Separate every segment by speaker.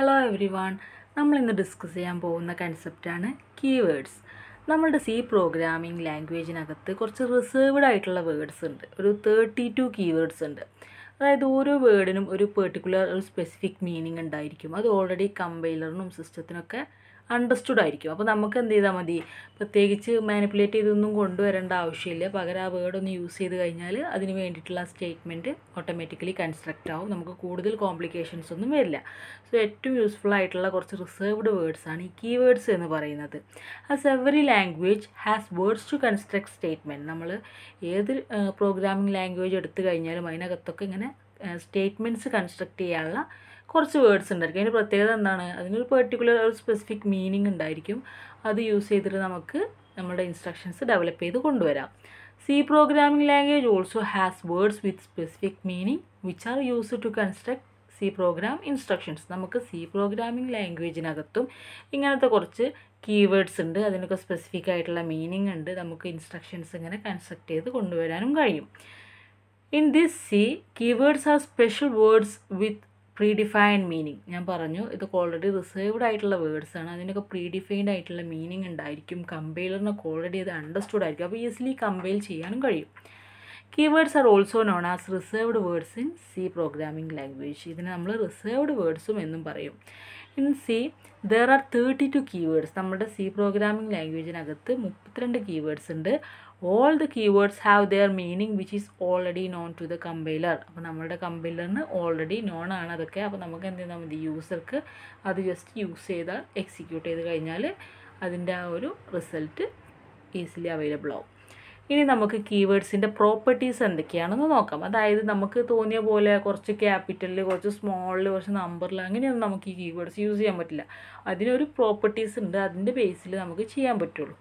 Speaker 1: Hello every one നമ്മൾ ഇന്ന് discuss ചെയ്യാൻ പോകുന്ന കൺസെപ്റ്റാണ് കീവേഡ്സ് നമ്മളുടെ സി പ്രോഗ്രാമിംഗ് ലാംഗ്വേജിനകത്ത് കുറച്ച് റിസേർവ്ഡ് ആയിട്ടുള്ള വേർഡ്സ് ഉണ്ട്. ഒരു തേർട്ടി ടു കീവേഡ്സ് ഉണ്ട്. അതായത് ഓരോ വേർഡിനും ഒരു പെർട്ടിക്കുലർ ഒരു സ്പെസിഫിക് മീനിങ് ഉണ്ടായിരിക്കും. അത് ഓൾറെഡി കമ്പൈലറിനും സിസ്റ്റത്തിനൊക്കെ അണ്ടർസ്റ്റുഡ് ആയിരിക്കും. അപ്പോൾ നമുക്ക് എന്ത് ചെയ്താൽ മതി? പ്രത്യേകിച്ച് മാനിപ്പുലേറ്റ് ചെയ്തൊന്നും കൊണ്ടുവരേണ്ട ആവശ്യമില്ല. പകരം ആ വേർഡ് ഒന്ന് യൂസ് ചെയ്ത് കഴിഞ്ഞാൽ അതിന് വേണ്ടിയിട്ടുള്ള സ്റ്റേറ്റ്മെന്റ് ഓട്ടോമാറ്റിക്കലി കൺസ്ട്രക്റ്റ് ആവും. നമുക്ക് കൂടുതൽ കോംപ്ലിക്കേഷൻസ് ഒന്നും വരില്ല. സോ ഏറ്റവും യൂസ്ഫുൾ ആയിട്ടുള്ള കുറച്ച് റിസർവ്ഡ് വേർഡ്സ് ആണ് ഈ കീവേഡ്സ് എന്ന് പറയുന്നത്. As every language has words to construct statement നമ്മൾ ഏത് പ്രോഗ്രാമിംഗ് ലാംഗ്വേജ് എടുത്തു കഴിഞ്ഞാലും അതിനകത്തൊക്കെ ഇങ്ങനെ സ്റ്റേറ്റ്മെന്റ്സ് കൺസ്ട്രക്റ്റ് ചെയ്യാനുള്ള കുറച്ച് വേർഡ്സ് ഉണ്ടായിരിക്കും. അതിന്റെ പ്രത്യേകത എന്താണ്? അതിനൊരു പെർട്ടിക്കുലർ ഒരു സ്പെസിഫിക് മീനിങ് ഉണ്ടായിരിക്കും. അത് യൂസ് ചെയ്തിട്ട് നമുക്ക് നമ്മുടെ ഇൻസ്ട്രക്ഷൻസ് ഡെവലപ്പ് ചെയ്ത് കൊണ്ടുവരാം. C programming language also has words with specific meaning which are use to construct C program instructions നമുക്ക് സി പ്രോഗ്രാമിംഗ് ലാംഗ്വേജിനകത്തും ഇങ്ങനത്തെ കുറച്ച് കീവേഡ്സ് ഉണ്ട്. അതിനൊക്കെ സ്പെസിഫിക് ആയിട്ടുള്ള മീനിങ് ഉണ്ട്. നമുക്ക് ഇൻസ്ട്രക്ഷൻസ് ഇങ്ങനെ കൺസ്ട്രക്ട് ചെയ്ത് കൊണ്ടുവരാനും കഴിയും. In this C keywords are special words with predefined meaning ഞാൻ പറഞ്ഞു ഇതൊക്കെ ഓൾറെഡി റിസേർവ്ഡ് ആയിട്ടുള്ള വേർഡ്സ് ആണ്. അതിനൊക്കെ പ്രീ ഡിഫൈൻഡ് ആയിട്ടുള്ള മീനിങ് ഉണ്ടായിരിക്കും. കമ്പൈലറിനൊക്കെ ഓൾറെഡി അത് അണ്ടർസ്റ്റുഡ് ആയിരിക്കും. അപ്പോൾ ഈസിലി കമ്പൈൽ ചെയ്യാനും കഴിയും. Keywords are also known as reserved words in C programming language ഇതിനെ നമ്മൾ റിസേർവ്ഡ് വേർഡ്സും എന്നും പറയും. In C there are thirty two keywords നമ്മുടെ സി പ്രോഗ്രാമിംഗ് ലാംഗ്വേജിനകത്ത് മുപ്പത്തിരണ്ട് കീവേഡ്സ് ഉണ്ട്. All the keywords have their meaning which is already known to the compiler അപ്പോൾ നമ്മളുടെ കമ്പൈലറിന് ഓൾറെഡി നോൺ ആണ് അതൊക്കെ. അപ്പോൾ നമുക്ക് എന്ത് ചെയ്താൽ മതി? യൂസർക്ക് അത് ജസ്റ്റ് യൂസ് ചെയ്താൽ എക്സിക്യൂട്ട് ചെയ്ത് കഴിഞ്ഞാൽ അതിന്റെ ആ ഒരു റിസൾട്ട് ഈസിലി അവൈലബിൾ ആവും. ഇനി നമുക്ക് കീവേഡ്സിന്റെ പ്രോപ്പർട്ടീസ് എന്തൊക്കെയാണെന്ന് നോക്കാം. അതായത് നമുക്ക് തോന്നിയ പോലെ കുറച്ച് ക്യാപിറ്റലിൽ കുറച്ച് സ്മോളിൽ കുറച്ച് നമ്പറിൽ അങ്ങനെയൊന്നും നമുക്ക് ഈ കീവേഡ്സ് യൂസ് ചെയ്യാൻ പറ്റില്ല. അതിനൊരു പ്രോപ്പർട്ടീസ് ഉണ്ട്. അതിന്റെ ബേസിൽ നമുക്ക് ചെയ്യാൻ പറ്റുള്ളൂ.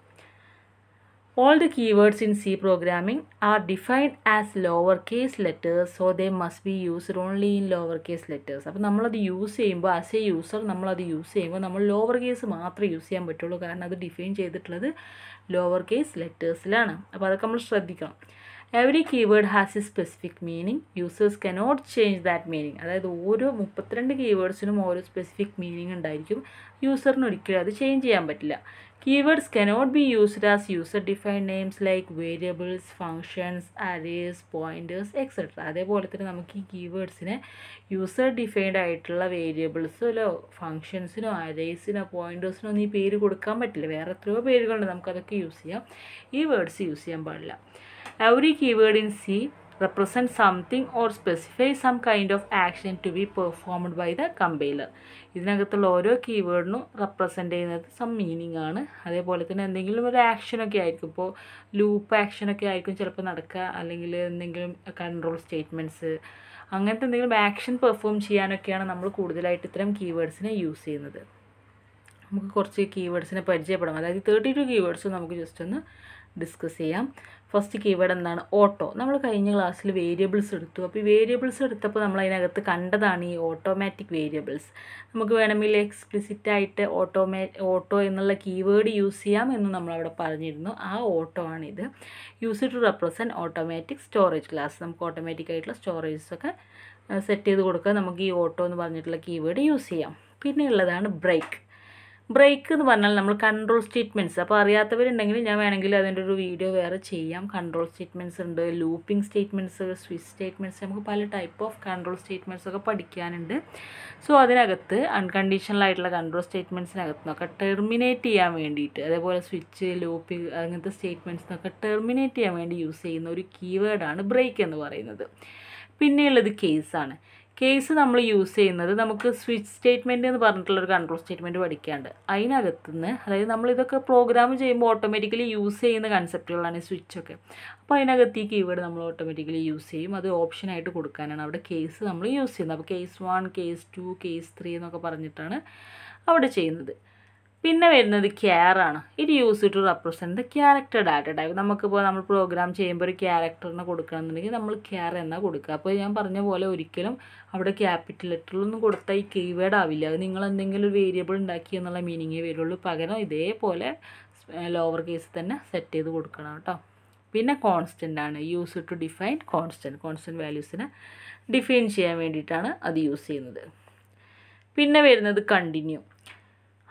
Speaker 1: All the keywords in C programming are defined as lowercase letters, so they must be used only in lowercase letters. അപ്പോൾ നമ്മളത് യൂസ് ചെയ്യുമ്പോൾ ആസ് എ യൂസർ നമ്മളത് യൂസ് ചെയ്യുമ്പോൾ നമ്മൾ ലോവർ കേസ് മാത്രമേ യൂസ് ചെയ്യാൻ പറ്റുള്ളൂ. കാരണം അത് ഡിഫൈൻ ചെയ്തിട്ടുള്ളത് ലോവർ കേസ് ലെറ്റേഴ്സിലാണ് അപ്പോൾ അതൊക്കെ നമ്മൾ ശ്രദ്ധിക്കണം. Every keyword has a specific meaning users cannot change that meaning അതായത് ഓരോ മുപ്പത്തിരണ്ട് കീവേഡ്സിനും ഓരോ സ്പെസിഫിക് മീനിങ് ഉണ്ടായിരിക്കും. യൂസറിന് ഒരിക്കലും അത് ചേഞ്ച് ചെയ്യാൻ പറ്റില്ല. Keywords cannot be used as user-defined names like variables, functions, arrays, pointers, etc. അതേപോലെ തന്നെ നമുക്ക് ഈ കീവേഡ്സിനെ യൂസർ ഡിഫൈൻഡ് ആയിട്ടുള്ള വേരിയബിൾസിലോ ഫങ്ഷൻസിനോ അരേസിനോ പോയിന്റേഴ്സിനോ ഒന്നും ഈ പേര് കൊടുക്കാൻ പറ്റില്ല. വേറെ എത്രയോ പേരുകളുണ്ട്. നമുക്കതൊക്കെ യൂസ് ചെയ്യാം. ഈ വേർഡ്സ് യൂസ് ചെയ്യാൻ പാടില്ല. Every keyword in C represent something or specify some kind of action to be performed by the compiler. ഇതിനകത്തുള്ള ഓരോ കീവേഡിനും റെപ്രസെന്റ് ചെയ്യുന്നത് സം മീനിങ് ആണ്. അതേപോലെ തന്നെ എന്തെങ്കിലും ഒരു ആക്ഷനൊക്കെ ആയിരിക്കും. ഇപ്പോൾ ലൂപ്പ് ആക്ഷനൊക്കെ ആയിരിക്കും ചിലപ്പോൾ നടക്കുക. അല്ലെങ്കിൽ എന്തെങ്കിലും കൺട്രോൾ സ്റ്റേറ്റ്മെന്റ്സ് അങ്ങനത്തെ എന്തെങ്കിലും ആക്ഷൻ പെർഫോം ചെയ്യാനൊക്കെയാണ് നമ്മൾ കൂടുതലായിട്ട് ഇത്തരം കീവേഡ്സിനെ യൂസ് ചെയ്യുന്നത്. നമുക്ക് കുറച്ച് കീവേഡ്സിനെ പരിചയപ്പെടാം. അതായത് തേർട്ടി ടു കീവേഡ്സ് നമുക്ക് ജസ്റ്റ് ഒന്ന് ഡിസ്കസ് ചെയ്യാം. ഫസ്റ്റ് കീവേഡ് എന്താണ്? ഓട്ടോ നമ്മൾ കഴിഞ്ഞ ക്ലാസ്സിൽ വേരിയബിൾസ് എടുത്തു. അപ്പോൾ ഈ വേരിയബിൾസ് എടുത്തപ്പോൾ നമ്മൾ അതിനകത്ത് കണ്ടതാണ് ഈ ഓട്ടോമാറ്റിക് വേരിയബിൾസ് നമുക്ക് വേണമെങ്കിൽ എക്സ്പ്ലിസിറ്റ് ആയിട്ട് ഓട്ടോമേ ഓട്ടോ എന്നുള്ള കീവേഡ് യൂസ് ചെയ്യാം എന്ന് നമ്മളവിടെ പറഞ്ഞിരുന്നു. ആ ഓട്ടോ ആണിത്. Use to represent automatic storage class നമുക്ക് ഓട്ടോമാറ്റിക് ആയിട്ടുള്ള സ്റ്റോറേജസൊക്കെ സെറ്റ് ചെയ്ത് കൊടുക്കുക നമുക്ക് ഈ ഓട്ടോ എന്ന് പറഞ്ഞിട്ടുള്ള കീവേഡ് യൂസ് ചെയ്യാം. പിന്നെ ഉള്ളതാണ് ബ്രേക്ക് ബ്രേക്ക് എന്ന് പറഞ്ഞാൽ നമ്മൾ കൺട്രോൾ സ്റ്റേറ്റ്മെന്റ്സ് അപ്പോൾ അറിയാത്തവരുണ്ടെങ്കിൽ ഞാൻ വേണമെങ്കിൽ അതിന്റെ ഒരു വീഡിയോ വേറെ ചെയ്യാം. കൺട്രോൾ സ്റ്റേറ്റ്മെന്റ്സ് ഉണ്ട് ലൂപ്പിംഗ് സ്റ്റേറ്റ്മെന്റ്സ് സ്വിച്ച് സ്റ്റേറ്റ്മെന്റ്സ് നമുക്ക് പല ടൈപ്പ് ഓഫ് കൺട്രോൾ സ്റ്റേറ്റ്മെന്റ്സ് ഒക്കെ പഠിക്കാനുണ്ട്. സോ അതിനകത്ത് അൺകണ്ടീഷണൽ ആയിട്ടുള്ള കൺട്രോൾ സ്റ്റേറ്റ്മെന്റ്സിനകത്ത് നിന്നൊക്കെ ടെർമിനേറ്റ് ചെയ്യാൻ വേണ്ടിയിട്ട് അതേപോലെ സ്വിച്ച് ലൂപ്പിംഗ് അങ്ങനത്തെ സ്റ്റേറ്റ്മെന്റ്സിനൊക്കെ ടെർമിനേറ്റ് ചെയ്യാൻ വേണ്ടി യൂസ് ചെയ്യുന്ന ഒരു കീവേഡാണ് ബ്രേക്ക് എന്ന് പറയുന്നത്. പിന്നെയുള്ളത് കേസാണ് കേസ് നമ്മൾ യൂസ് ചെയ്യുന്നത് നമുക്ക് സ്വിച്ച് സ്റ്റേറ്റ്മെന്റ് എന്ന് പറഞ്ഞിട്ടുള്ളൊരു കൺട്രോൾ സ്റ്റേറ്റ്മെന്റ് പഠിക്കാണ്ട്. അതിനകത്തുനിന്ന് അതായത് നമ്മൾ ഇതൊക്കെ പ്രോഗ്രാം ചെയ്യുമ്പോൾ ഓട്ടോമാറ്റിക്കലി യൂസ് ചെയ്യുന്ന കൺസെപ്റ്റുകളാണ് സ്വിച്ചൊക്കെ അപ്പോൾ അതിനകത്ത് ഈ കീവേഡ് നമ്മൾ ഓട്ടോമാറ്റിക്കലി യൂസ് ചെയ്യും. അത് ഓപ്ഷനായിട്ട് കൊടുക്കാനാണ് അവിടെ കേസ് നമ്മൾ യൂസ് ചെയ്യുന്നത്. അപ്പോൾ case one case two case three എന്നൊക്കെ പറഞ്ഞിട്ടാണ് അവിടെ ചെയ്യുന്നത്. പിന്നെ വരുന്നത് ക്യാർ ആണ്. It use to represent the character data type നമുക്കിപ്പോൾ നമ്മൾ പ്രോഗ്രാം ചെയ്യുമ്പോൾ ഒരു ക്യാരക്ടറിനെ കൊടുക്കണമെന്നുണ്ടെങ്കിൽ നമ്മൾ ക്യാർ എന്നാ കൊടുക്കുക. അപ്പോൾ ഞാൻ പറഞ്ഞ പോലെ ഒരിക്കലും അവിടെ ക്യാപിറ്റൽ ലെറ്ററിലൊന്നും കൊടുത്താൽ ഈ കീവേഡ് ആവില്ല. അത് നിങ്ങൾ എന്തെങ്കിലും വേരിയബിൾ ഉണ്ടാക്കി എന്നുള്ള മീനിങ്ങേ വരുള്ളൂ. പകരം ഇതേപോലെ ലോവർ കേസ് തന്നെ സെറ്റ് ചെയ്ത് കൊടുക്കണം കേട്ടോ. പിന്നെ കോൺസ്റ്റന്റ് ആണ്. Use to define constant constant വാല്യൂസിനെ define ചെയ്യാൻ വേണ്ടിയിട്ടാണ് അത് യൂസ് ചെയ്യുന്നത്. പിന്നെ വരുന്നത് continue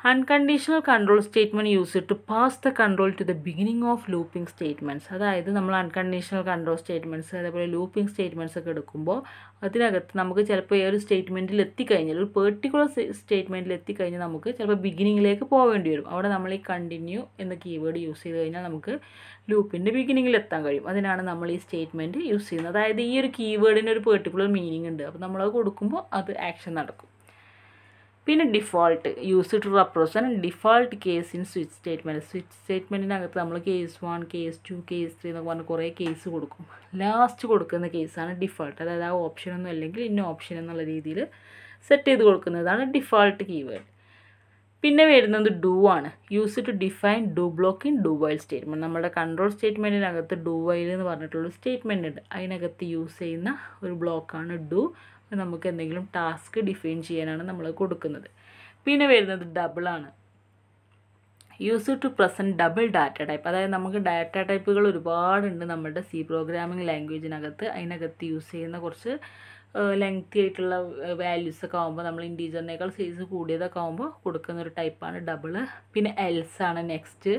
Speaker 1: unconditional control statement use to pass the control to the beginning of looping statements അതായത് നമ്മൾ അൺകണ്ടീഷണൽ കൺട്രോൾ സ്റ്റേറ്റ്മെന്റ്സ് അതേപോലെ ലൂപ്പിംഗ് സ്റ്റേറ്റ്മെന്റ്സ് ഒക്കെ എടുക്കുമ്പോൾ അതിനകത്ത് നമുക്ക് ചിലപ്പോൾ ഒരു സ്റ്റേറ്റ്മെന്റിൽ എത്തിക്കഴിഞ്ഞാൽ ഒരു പെർട്ടിക്കുലർ സ്റ്റേറ്റ്മെന്റിൽ എത്തിക്കഴിഞ്ഞാൽ നമുക്ക് ചിലപ്പോൾ ബിഗിനിങ്ങിലേക്ക് പോകേണ്ടി വരും. അവിടെ നമ്മൾ ഈ കണ്ടിന്യൂ എന്ന കീവേഡ് യൂസ് ചെയ്ത് കഴിഞ്ഞാൽ നമുക്ക് ലൂപ്പിന്റെ ബിഗിനിങ്ങിൽ എത്താൻ കഴിയും. അതിനാണ് നമ്മൾ ഈ സ്റ്റേറ്റ്മെന്റ് യൂസ് ചെയ്യുന്നത്. അതായത് ഈ ഒരു കീവേഡിന് ഒരു പെർട്ടിക്കുലർ മീനിങ് ഉണ്ട്. അപ്പോൾ നമ്മളത് കൊടുക്കുമ്പോൾ അത് ആക്ഷൻ നടക്കും. പിന്നെ default use to represent default case in switch statement switch സ്റ്റേറ്റ്മെന്റിനകത്ത് നമ്മൾ case one case two case three എന്നൊക്കെ പറഞ്ഞ് കുറേ കേസ് കൊടുക്കും. ലാസ്റ്റ് കൊടുക്കുന്ന കേസാണ് ഡിഫോൾട്ട് അതായത് ആ ഓപ്ഷനൊന്നും അല്ലെങ്കിൽ ഇന്ന ഓപ്ഷൻ എന്നുള്ള രീതിയിൽ സെറ്റ് ചെയ്ത് കൊടുക്കുന്നതാണ് ഡിഫോൾട്ട് കീവേഡ് പിന്നെ വരുന്നത് ഡു ആണ്. Use to define do block in do while statement നമ്മുടെ കൺട്രോൾ സ്റ്റേറ്റ്മെന്റിനകത്ത് ഡു വൈൽ എന്ന് പറഞ്ഞിട്ടുള്ള സ്റ്റേറ്റ്മെന്റ് ഉണ്ട്. അതിനകത്ത് യൂസ് ചെയ്യുന്ന ഒരു ബ്ലോക്കാണ് ഡു നമുക്ക് എന്തെങ്കിലും ടാസ്ക് ഡിഫൈൻ ചെയ്യാനാണ് നമ്മൾ കൊടുക്കുന്നത്. പിന്നെ വരുന്നത് ഡബിൾ ആണ്. Use to present double data type അതായത് നമുക്ക് ഡാറ്റ ടൈപ്പുകൾ ഒരുപാടുണ്ട് നമ്മുടെ സി പ്രോഗ്രാമിംഗ് ലാംഗ്വേജിനകത്ത് അതിനകത്ത് യൂസ് ചെയ്യുന്ന കുറച്ച് ലെങ്തി ആയിട്ടുള്ള വാല്യൂസ് ഒക്കെ ആകുമ്പോൾ നമ്മൾ ഇന്റീജറിനേക്കാൾ സൈസ് കൂടിയതൊക്കെ ആകുമ്പോൾ കൊടുക്കുന്ന ഒരു ടൈപ്പാണ് ഡബിൾ പിന്നെ എൽസ് ആണ് next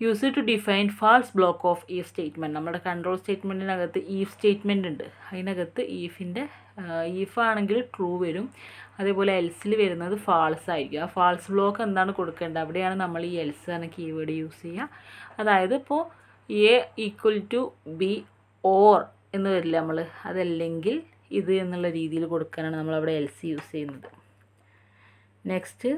Speaker 1: use to define false block of ഈ സ്റ്റേറ്റ്മെന്റ് നമ്മുടെ കൺട്രോൾ സ്റ്റേറ്റ്മെന്റിനകത്ത് ഈഫ് സ്റ്റേറ്റ്മെന്റ് ഉണ്ട്. അതിനകത്ത് ഈഫിന്റെ ഈഫ് ആണെങ്കിൽ ട്രൂ വരും. അതേപോലെ എൽസിൽ വരുന്നത് ഫാൾസ് ആയിരിക്കും. ആ ഫാൾസ് ബ്ലോക്ക് എന്താണ് കൊടുക്കേണ്ടത്? അവിടെയാണ് നമ്മൾ ഈ എൽസ് എന്ന കീവേഡ് യൂസ് ചെയ്യുക. അതായത് ഇപ്പോൾ A equal to B or എന്ന് വരില്ല നമ്മൾ അതല്ലെങ്കിൽ ഇത് എന്നുള്ള രീതിയിൽ കൊടുക്കാനാണ് നമ്മളവിടെ എൽ സി യൂസ് ചെയ്യുന്നത്. നെക്സ്റ്റ്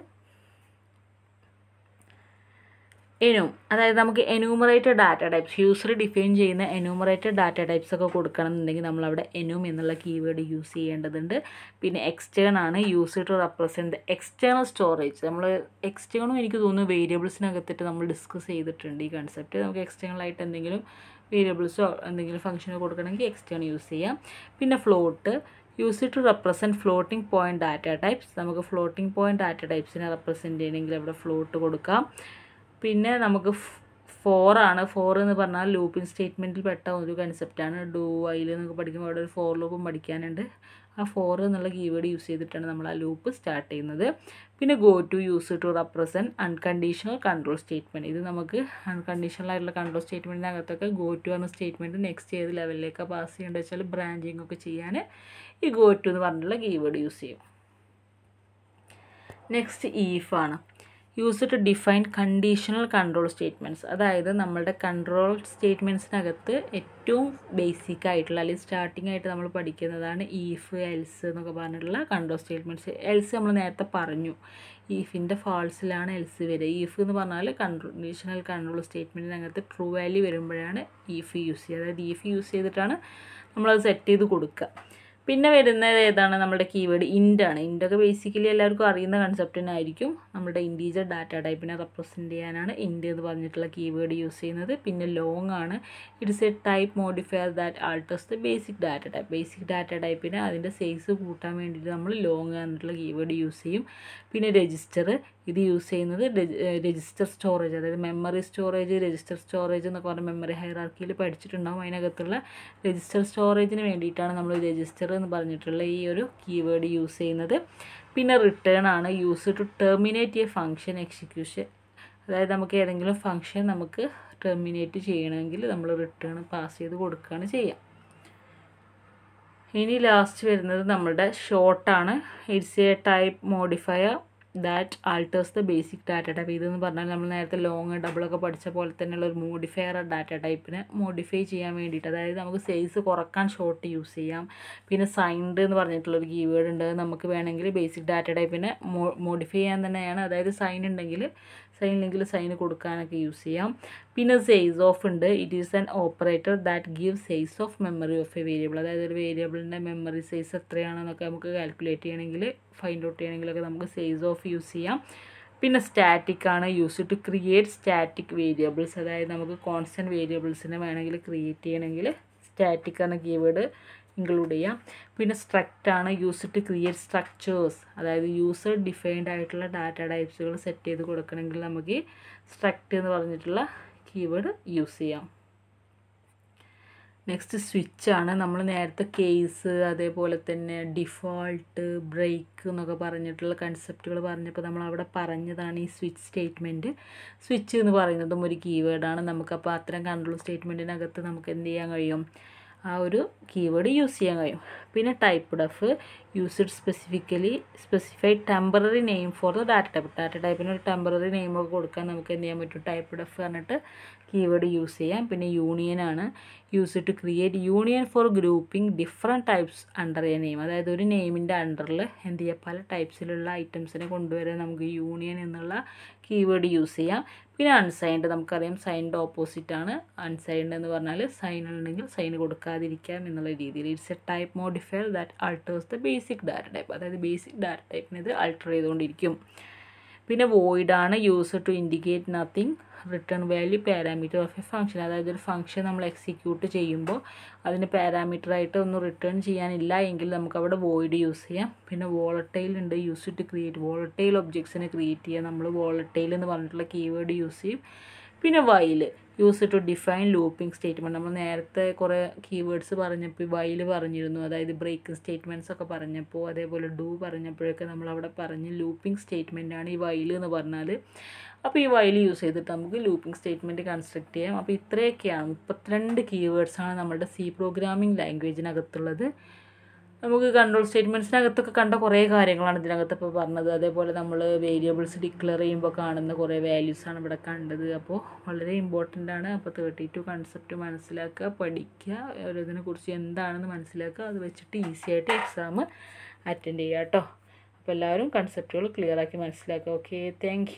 Speaker 1: എനു അതായത് നമുക്ക് enumerated data types user define ചെയ്യുന്ന എന്യൂമറേറ്റഡ് ഡാറ്റ ടൈപ്സ് ഒക്കെ കൊടുക്കണം എന്നുണ്ടെങ്കിൽ നമ്മളവിടെ എനും എന്നുള്ള കീവേഡ് യൂസ് ചെയ്യേണ്ടതുണ്ട്. പിന്നെ എക്സ്റ്റേൺ ആണ് use to represent external storage നമ്മൾ എക്സ്റ്റേണും എനിക്ക് തോന്നുന്നു വേരിയബിൾസിനകത്തിട്ട് നമ്മൾ ഡിസ്കസ് ചെയ്തിട്ടുണ്ട് ഈ കൺസെപ്റ്റ് നമുക്ക് എക്സ്റ്റേണൽ ആയിട്ട് എന്തെങ്കിലും വേരിയബിൾസോ എന്തെങ്കിലും ഫംഗ്ഷനോ കൊടുക്കണമെങ്കിൽ എക്സ്റ്റേൺ യൂസ് ചെയ്യാം. പിന്നെ float use to represent floating point data types നമുക്ക് ഫ്ലോട്ടിംഗ് പോയിന്റ് ഡാറ്റ ടൈപ്സിനെ റെപ്രസെന്റ് ചെയ്യണമെങ്കിൽ അവിടെ ഫ്ലോട്ട് കൊടുക്കാം. പിന്നെ നമുക്ക് ഫോറാണ്. ഫോർ എന്ന് പറഞ്ഞാൽ ലൂപ്പിംഗ് സ്റ്റേറ്റ്മെന്റിൽ പെട്ട ഒരു കൺസെപ്റ്റാണ് ഡു ഐൽ എന്നൊക്കെ പഠിക്കുമ്പോൾ അവിടെ ഒരു ഫോർ ലൂപ്പും പഠിക്കാനുണ്ട്. ആ ഫോർ എന്നുള്ള കീവേഡ് യൂസ് ചെയ്തിട്ടാണ് നമ്മൾ ആ ലൂപ്പ് സ്റ്റാർട്ട് ചെയ്യുന്നത്. പിന്നെ go to use to represent unconditional control statement ഇത് നമുക്ക് അൺകണ്ടീഷണൽ ആയിട്ടുള്ള കൺട്രോൾ സ്റ്റേറ്റ്മെന്റിന്റെ അകത്തൊക്കെ ഗോ ടു എന്ന സ്റ്റേറ്റ്മെന്റ് നെക്സ്റ്റ് ഏത് ലെവലിലേക്ക് പാസ് ചെയ്യേണ്ടത് വെച്ചാൽ ബ്രാഞ്ചിങ് ഒക്കെ ചെയ്യാൻ ഈ ഗോ ടു എന്ന് പറഞ്ഞിട്ടുള്ള കീവേഡ് യൂസ് ചെയ്യും. Next ഈഫാണ് use to define conditional control statements അതായത് നമ്മളുടെ കൺട്രോൾ സ്റ്റേറ്റ്മെന്റ്സിനകത്ത് ഏറ്റവും ബേസിക് ആയിട്ടുള്ള അല്ലെങ്കിൽ സ്റ്റാർട്ടിംഗ് ആയിട്ട് നമ്മൾ പഠിക്കുന്നതാണ് ഈഫ് എൽസ് എന്നൊക്കെ പറഞ്ഞിട്ടുള്ള കൺട്രോൾ സ്റ്റേറ്റ്മെന്റ്സ് എൽസ് നമ്മൾ നേരത്തെ പറഞ്ഞു. ഈഫിന്റെ ഫാൾസിലാണ് എൽസ് വരിക. ഈഫ് എന്ന് പറഞ്ഞാൽ കണ്ടീഷണൽ കൺട്രോൾ സ്റ്റേറ്റ്മെന്റിനകത്ത് ട്രൂ വാല്യൂ വരുമ്പോഴാണ് ഈഫ് യൂസ് ചെയ്യുക. അതായത് ഈഫ് യൂസ് ചെയ്തിട്ടാണ് നമ്മളത് സെറ്റ് ചെയ്ത് കൊടുക്കുക. പിന്നെ വരുന്നത് ഏതാണ് നമ്മുടെ കീവേഡ് ഇന്റ് ആണ്. ഇന്റൊക്കെ ബേസിക്കലി എല്ലാവർക്കും അറിയുന്ന കൺസെപ്റ്റ് തന്നെ ആയിരിക്കും. നമ്മുടെ ഇന്റീജർ ഡാറ്റ ടൈപ്പിനെ റെപ്രസെന്റ് ചെയ്യാനാണ് ഇന്റ് എന്ന് പറഞ്ഞിട്ടുള്ള കീവേഡ് യൂസ് ചെയ്യുന്നത്. പിന്നെ ലോങ് ആണ്. It's a type modifier that alters the basic data type basic data ടൈപ്പിന് അതിന്റെ സൈസ് കൂട്ടാൻ വേണ്ടിയിട്ട് നമ്മൾ ലോങ് എന്നിട്ടുള്ള കീവേഡ് യൂസ് ചെയ്യും. പിന്നെ രജിസ്റ്റർ ഇത് യൂസ് ചെയ്യുന്നത് രജിസ്റ്റർ സ്റ്റോറേജ് അതായത് മെമ്മറി സ്റ്റോറേജ് രജിസ്റ്റർ സ്റ്റോറേജ് എന്നൊക്കെ പറഞ്ഞ മെമ്മറി ഹൈറാർക്കിയിൽ പഠിച്ചിട്ടുണ്ടാകും അതിനകത്തുള്ള രജിസ്റ്റർ സ്റ്റോറേജിന് വേണ്ടിയിട്ടാണ് നമ്മൾ രജിസ്റ്റർ എന്ന് പറഞ്ഞിട്ടുള്ള ഈ ഒരു കീവേഡ് യൂസ് ചെയ്യുന്നത്. പിന്നെ റിട്ടേൺ ആണ് use to terminate a function execution അതായത് നമുക്ക് ഏതെങ്കിലും ഫങ്ഷൻ നമുക്ക് ടെർമിനേറ്റ് ചെയ്യണമെങ്കിൽ നമ്മൾ റിട്ടേൺ പാസ് ചെയ്ത് കൊടുക്കുകയാണ് ചെയ്യുക. ഇനി ലാസ്റ്റ് വരുന്നത് നമ്മളുടെ ഷോർട്ടാണ് it's a type modifier that alters the basic data type ഇതെന്ന് പറഞ്ഞാൽ നമ്മൾ നേരത്തെ ലോങ് ഡബിളൊക്കെ പഠിച്ച പോലെ തന്നെയുള്ള ഒരു മോഡിഫയർ ഡാറ്റ ടൈപ്പിനെ മോഡിഫൈ ചെയ്യാൻ വേണ്ടിയിട്ട്. അതായത് നമുക്ക് സൈസ് കുറയ്ക്കാൻ ഷോർട്ട് യൂസ് ചെയ്യാം. പിന്നെ സൈൻഡ് എന്ന് പറഞ്ഞിട്ടുള്ളൊരു കീവേഡ് ഉണ്ട്. നമുക്ക് വേണമെങ്കിൽ ബേസിക് ഡാറ്റ ടൈപ്പിനെ മോഡിഫൈ ചെയ്യാൻ തന്നെയാണ്. അതായത് സൈൻ ഉണ്ടെങ്കിൽ സൈൻ ഇല്ലെങ്കിൽ സൈൻ കൊടുക്കാനൊക്കെ യൂസ് ചെയ്യാം. പിന്നെ സൈസ് ഓഫ് ഉണ്ട്. It is an operator that give size of memory of a variable അതായത് ഒരു വേരിയബിളിന്റെ മെമ്മറി സൈസ് എത്രയാണെന്നൊക്കെ നമുക്ക് കാൽക്കുലേറ്റ് ചെയ്യണമെങ്കിൽ ഫൈൻഡ് ഔട്ട് ചെയ്യണമെങ്കിലൊക്കെ നമുക്ക് സൈസ് ഓഫ് യൂസ് ചെയ്യാം. പിന്നെ സ്റ്റാറ്റിക് ആണ്. Use to create static variables അതായത് നമുക്ക് കോൺസ്റ്റന്റ് വേരിയബിൾസിനെ വേണമെങ്കിൽ ക്രിയേറ്റ് ചെയ്യണമെങ്കിൽ സ്റ്റാറ്റിക് ആണ് കീവേഡ് ഇൻക്ലൂഡ് ചെയ്യാം. പിന്നെ സ്ട്രക്റ്റ് ആണ് യൂസ് ടു ക്രിയേറ്റ് സ്ട്രക്ചേഴ്സ് അതായത് യൂസർ ഡിഫൈൻഡ് ആയിട്ടുള്ള ഡാറ്റ ടൈപ്സുകൾ സെറ്റ് ചെയ്ത് കൊടുക്കണമെങ്കിൽ നമുക്ക് ഈ സ്ട്രക്റ്റ് എന്ന് പറഞ്ഞിട്ടുള്ള കീവേഡ് യൂസ് ചെയ്യാം. നെക്സ്റ്റ് സ്വിച്ച് ആണ്. നമ്മൾ നേരത്തെ കേസ് അതേപോലെ തന്നെ ഡിഫോൾട്ട് ബ്രേക്ക് എന്നൊക്കെ പറഞ്ഞിട്ടുള്ള കൺസെപ്റ്റുകൾ പറഞ്ഞപ്പോൾ നമ്മൾ അവിടെ പറഞ്ഞതാണ് ഈ സ്വിച്ച് സ്റ്റേറ്റ്മെന്റ് സ്വിച്ച് എന്ന് പറയുന്നതും ഒരു കീവേഡാണ് നമുക്കപ്പോൾ അത്തരം കൺട്രോൾ സ്റ്റേറ്റ്മെന്റിനകത്ത് നമുക്ക് എന്ത് ചെയ്യാൻ കഴിയും? ആ ഒരു കീവേഡ് യൂസ് ചെയ്യാൻ കഴിയും. പിന്നെ typedef used specifically specified temporary name for the data type data ടൈപ്പിന് ഒരു ടെമ്പററി നെയിമൊക്കെ കൊടുക്കാൻ നമുക്ക് എന്ത് ചെയ്യാൻ പറ്റും? ടൈപ്പ് ഡഫ് പറഞ്ഞിട്ട് കീവേഡ് യൂസ് ചെയ്യാം. പിന്നെ യൂണിയൻ ആണ്. Use to create union for grouping different types under a name അതായത് ഒരു നെയിമിന്റെ അണ്ടറിൽ എന്ത് ചെയ്യുക പല ടൈപ്സിലുള്ള ഐറ്റംസിനെ കൊണ്ടുവരാൻ നമുക്ക് യൂണിയൻ എന്നുള്ള കീവേഡ് യൂസ് ചെയ്യാം. പിന്നെ അൺസൈൻഡ് നമുക്കറിയാം സൈൻഡ് ഓപ്പോസിറ്റ് ആണ്. അൺസൈൻഡ് എന്ന് പറഞ്ഞാൽ സൈൻ ഉണ്ടെങ്കിൽ സൈൻ കൊടുക്കാതിരിക്കാം എന്നുള്ള രീതിയിൽ. It's a type modifier that alters the basic data type അതായത് ബേസിക് ഡാറ്റ ടൈപ്പിന് ഇത് ആൾട്ടർ ചെയ്തുകൊണ്ടിരിക്കും. പിന്നെ ആണ്. Use to indicate nothing return value parameter of a function അതായത് ഒരു ഫംഗ്ഷൻ നമ്മൾ എക്സിക്യൂട്ട് ചെയ്യുമ്പോൾ അതിന് പാരാമീറ്റർ ആയിട്ട് ഒന്നും റിട്ടേൺ ചെയ്യാനില്ല. എങ്കിൽ നമുക്ക് അവിടെ വോയിഡ് യൂസ് ചെയ്യാം. പിന്നെ വോളട്ടൈൽ ഉണ്ട്. യൂസ് ടു ക്രിയേറ്റ് വോളട്ടൈൽ ഒബ്ജക്ട്സിനെ ക്രിയേറ്റ് ചെയ്യാം. നമ്മൾ വോളട്ടൈൽ എന്ന് പറഞ്ഞിട്ടുള്ള കീവേഡ് യൂസ് ചെയ്യും. പിന്നെ while use to define looping statement നമ്മൾ നേരത്തെ കുറേ കീവേഡ്സ് പറഞ്ഞപ്പോൾ വൈൽ പറഞ്ഞിരുന്നു. അതായത് ബ്രേക്കിംഗ് സ്റ്റേറ്റ്മെന്റ്സ് ഒക്കെ പറഞ്ഞപ്പോൾ അതേപോലെ ഡു പറഞ്ഞപ്പോഴൊക്കെ നമ്മൾ അവിടെ പറഞ്ഞ് ലൂപ്പിംഗ് സ്റ്റേറ്റ്മെന്റ് ആണ് ഈ വൈൽ എന്ന് പറഞ്ഞാൽ അപ്പോൾ ഈ വൈൽ യൂസ് ചെയ്തിട്ട് നമുക്ക് ലൂപ്പിംഗ് സ്റ്റേറ്റ്മെന്റ് കൺസ്ട്രക്ട് ചെയ്യാം. അപ്പോൾ ഇത്രയൊക്കെയാണ്. മുപ്പത്തിരണ്ട് കീവേഡ്സാണ് നമ്മുടെ സി പ്രോഗ്രാമിംഗ് ലാംഗ്വേജിനകത്തുള്ളത് നമുക്ക് കൺട്രോൾ സ്റ്റേറ്റ്മെന്റ്സിനകത്തൊക്കെ കണ്ട കുറേ കാര്യങ്ങളാണ് ഇതിനകത്ത് ഇപ്പോൾ പറഞ്ഞത്. അതേപോലെ നമ്മൾ വേരിയബിൾസ് ഡിക്ലെയർ ചെയ്യുമ്പോൾ കാണുന്ന കുറേ വാല്യൂസാണ് ഇവിടെ കണ്ടത്. അപ്പോൾ വളരെ ഇമ്പോർട്ടന്റ് ആണ്. അപ്പോൾ തേർട്ടി ടു കൺസെപ്റ്റ് മനസ്സിലാക്കുക പഠിക്കുക ഓരോന്നിനെ കുറിച്ച് എന്താണെന്ന് മനസ്സിലാക്കുക. അത് വെച്ചിട്ട് ഈസി ആയിട്ട് എക്സാം അറ്റൻഡ് ചെയ്യുക കേട്ടോ. അപ്പോൾ എല്ലാവരും കൺസെപ്റ്റുകൾ ക്ലിയർ ആക്കി മനസ്സിലാക്കുക. Okay thank